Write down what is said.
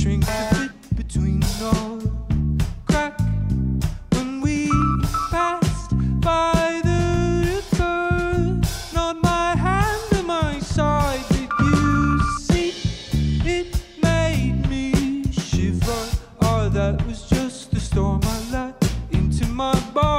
shrink to fit between the all crack when we passed by the river. Not my hand to my side, did you see? It made me shiver. Oh, that was just the storm I let into my body.